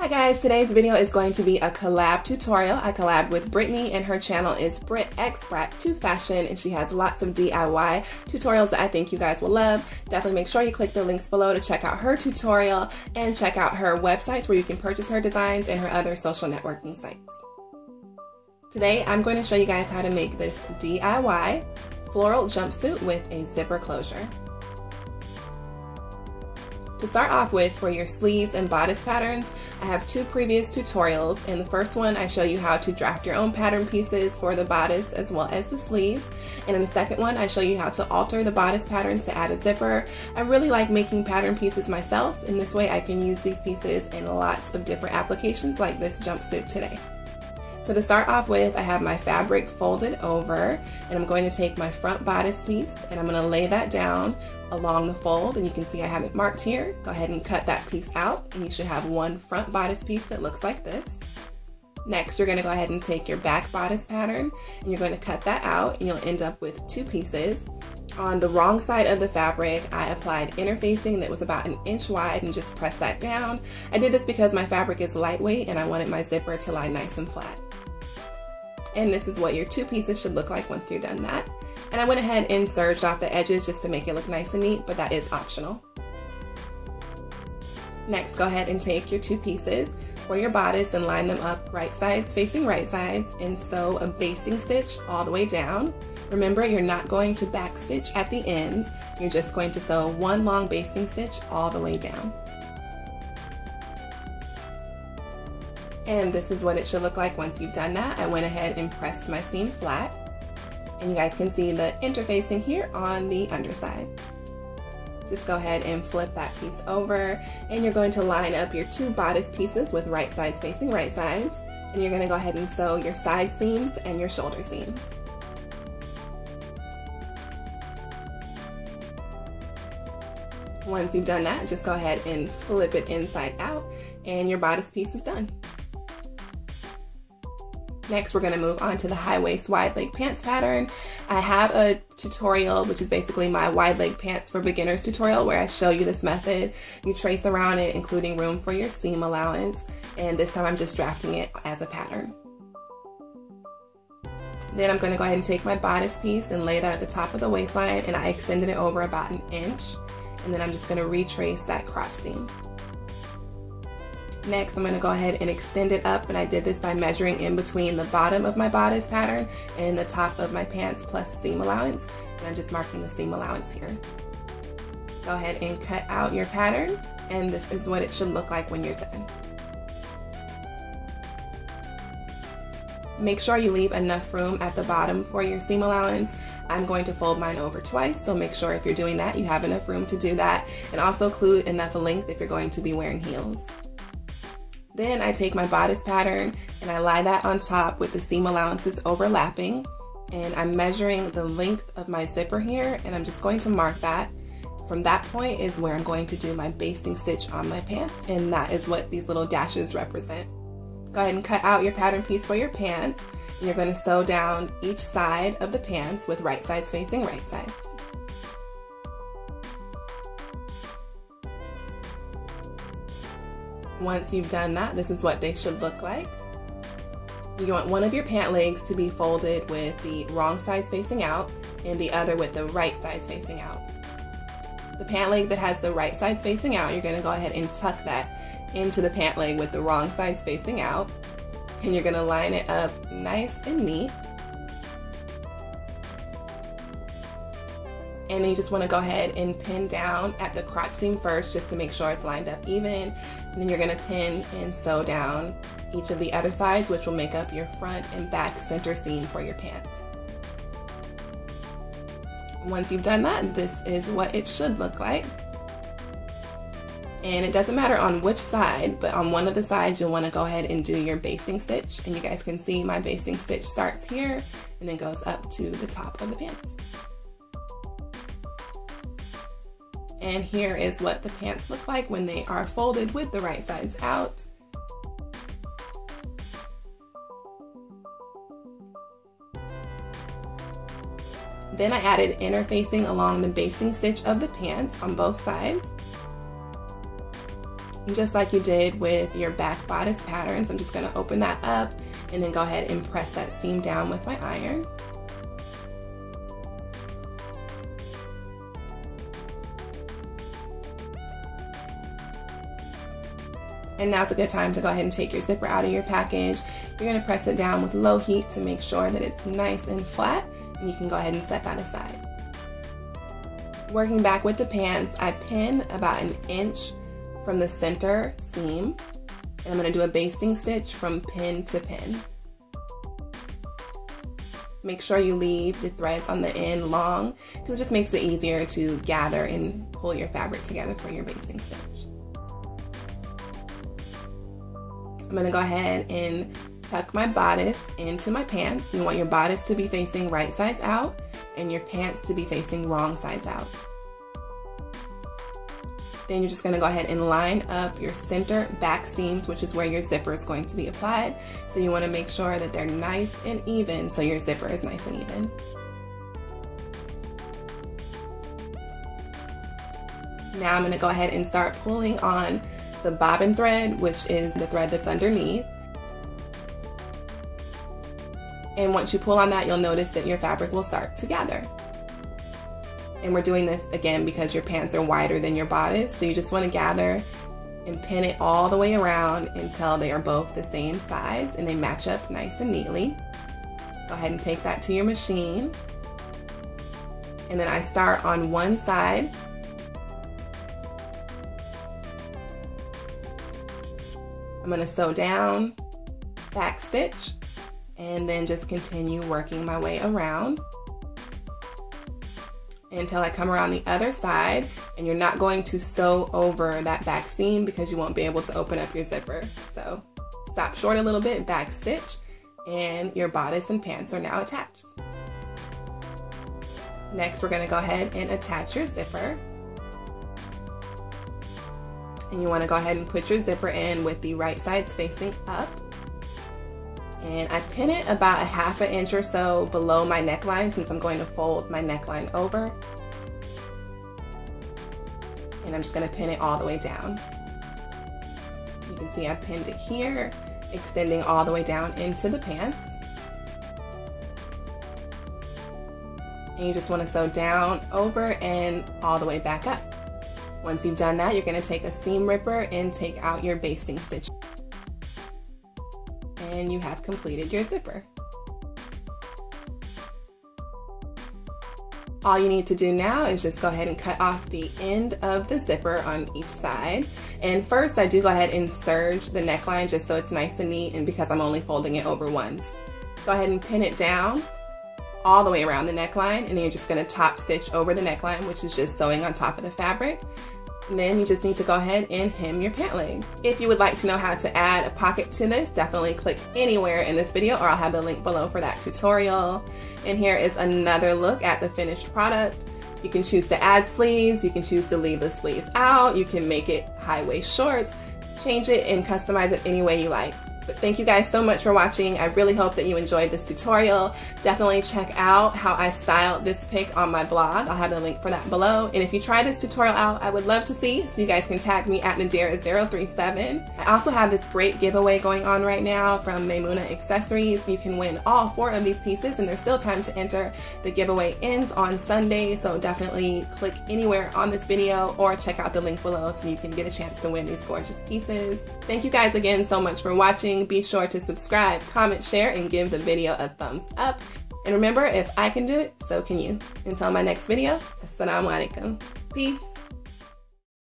Hi guys, today's video is going to be a collab tutorial. I collabed with Brittany and her channel is Brit X Brat 2 Fashion and she has lots of DIY tutorials that I think you guys will love. Definitely make sure you click the links below to check out her tutorial and check out her websites where you can purchase her designs and her other social networking sites. Today I'm going to show you guys how to make this DIY floral jumpsuit with a zipper closure. To start off with, for your sleeves and bodice patterns, I have two previous tutorials. In the first one, I show you how to draft your own pattern pieces for the bodice as well as the sleeves. And in the second one, I show you how to alter the bodice patterns to add a zipper. I really like making pattern pieces myself. and this way, I can use these pieces in lots of different applications like this jumpsuit today. So to start off with, I have my fabric folded over and I'm going to take my front bodice piece and I'm going to lay that down along the fold and you can see I have it marked here. Go ahead and cut that piece out and you should have one front bodice piece that looks like this. Next, you're going to go ahead and take your back bodice pattern and you're going to cut that out and you'll end up with two pieces. On the wrong side of the fabric, I applied interfacing that was about an inch wide and just pressed that down. I did this because my fabric is lightweight and I wanted my zipper to lie nice and flat. And this is what your two pieces should look like once you're done that. And I went ahead and serged off the edges just to make it look nice and neat, but that is optional. Next, go ahead and take your two pieces for your bodice and line them up right sides facing right sides and sew a basting stitch all the way down. Remember, you're not going to back stitch at the ends. You're just going to sew one long basting stitch all the way down. And this is what it should look like once you've done that. I went ahead and pressed my seam flat. And you guys can see the interfacing here on the underside. Just go ahead and flip that piece over and you're going to line up your two bodice pieces with right sides facing right sides. And you're gonna go ahead and sew your side seams and your shoulder seams. Once you've done that, just go ahead and flip it inside out and your bodice piece is done. Next, we're gonna move on to the high waist wide leg pants pattern. I have a tutorial, which is basically my wide leg pants for beginners tutorial where I show you this method. You trace around it, including room for your seam allowance. And this time I'm just drafting it as a pattern. Then I'm gonna go ahead and take my bodice piece and lay that at the top of the waistline and I extended it over about an inch. And then I'm just gonna retrace that crotch seam. Next, I'm gonna go ahead and extend it up, and I did this by measuring in between the bottom of my bodice pattern and the top of my pants plus seam allowance. And I'm just marking the seam allowance here. Go ahead and cut out your pattern, and this is what it should look like when you're done. Make sure you leave enough room at the bottom for your seam allowance. I'm going to fold mine over twice, so make sure if you're doing that, you have enough room to do that, and also include enough length if you're going to be wearing heels. Then I take my bodice pattern and I lie that on top with the seam allowances overlapping. And I'm measuring the length of my zipper here and I'm just going to mark that. From that point is where I'm going to do my basting stitch on my pants and that is what these little dashes represent. Go ahead and cut out your pattern piece for your pants and you're going to sew down each side of the pants with right sides facing right sides. Once you've done that, this is what they should look like. You want one of your pant legs to be folded with the wrong sides facing out and the other with the right sides facing out. The pant leg that has the right sides facing out, you're gonna go ahead and tuck that into the pant leg with the wrong sides facing out. And you're gonna line it up nice and neat. And then you just want to go ahead and pin down at the crotch seam first just to make sure it's lined up even. And then you're going to pin and sew down each of the other sides, which will make up your front and back center seam for your pants. Once you've done that, this is what it should look like. And it doesn't matter on which side, but on one of the sides, you'll want to go ahead and do your basting stitch. And you guys can see my basting stitch starts here and then goes up to the top of the pants. And here is what the pants look like when they are folded with the right sides out. Then I added interfacing along the basting stitch of the pants on both sides. Just like you did with your back bodice patterns, I'm just gonna open that up and then go ahead and press that seam down with my iron. And now's a good time to go ahead and take your zipper out of your package. You're gonna press it down with low heat to make sure that it's nice and flat, and you can go ahead and set that aside. Working back with the pants, I pin about an inch from the center seam, and I'm gonna do a basting stitch from pin to pin. Make sure you leave the threads on the end long because it just makes it easier to gather and pull your fabric together for your basting stitch. I'm gonna go ahead and tuck my bodice into my pants. You want your bodice to be facing right sides out and your pants to be facing wrong sides out. Then you're just gonna go ahead and line up your center back seams, which is where your zipper is going to be applied. So you wanna make sure that they're nice and even so your zipper is nice and even. Now I'm gonna go ahead and start pulling on the bobbin thread, which is the thread that's underneath. And once you pull on that, you'll notice that your fabric will start to gather. And we're doing this again because your pants are wider than your bodice. So you just want to gather and pin it all the way around until they are both the same size and they match up nice and neatly. Go ahead and take that to your machine. And then I start on one side I'm going to sew down, back stitch, and then just continue working my way around until I come around the other side and you're not going to sew over that back seam because you won't be able to open up your zipper. So stop short a little bit, back stitch, and your bodice and pants are now attached. Next, we're gonna go ahead and attach your zipper and you want to go ahead and put your zipper in with the right sides facing up. And I pin it about a half an inch or so below my neckline since I'm going to fold my neckline over. And I'm just going to pin it all the way down. You can see I pinned it here, extending all the way down into the pants. And you just want to sew down, over, and all the way back up. Once you've done that, you're going to take a seam ripper and take out your basting stitch. And you have completed your zipper. All you need to do now is just go ahead and cut off the end of the zipper on each side. And first I do go ahead and serge the neckline just so it's nice and neat and because I'm only folding it over once. Go ahead and pin it down all the way around the neckline and then you're just going to top stitch over the neckline which is just sewing on top of the fabric then you just need to go ahead and hem your pant leg. If you would like to know how to add a pocket to this, definitely click anywhere in this video or I'll have the link below for that tutorial. And here is another look at the finished product. You can choose to add sleeves, you can choose to leave the sleeves out, you can make it high waist shorts, change it and customize it any way you like. But thank you guys so much for watching. I really hope that you enjoyed this tutorial. Definitely check out how I styled this pic on my blog. I'll have the link for that below. And if you try this tutorial out, I would love to see, so you guys can tag me at Nadira037. I also have this great giveaway going on right now from Maymuna Accessories. You can win all four of these pieces and there's still time to enter. The giveaway ends on Sunday, so definitely click anywhere on this video or check out the link below so you can get a chance to win these gorgeous pieces. Thank you guys again so much for watching watching. Be sure to subscribe, comment, share, and give the video a thumbs up. And remember, if I can do it, so can you. Until my next video, Assalamu alaikum. Peace.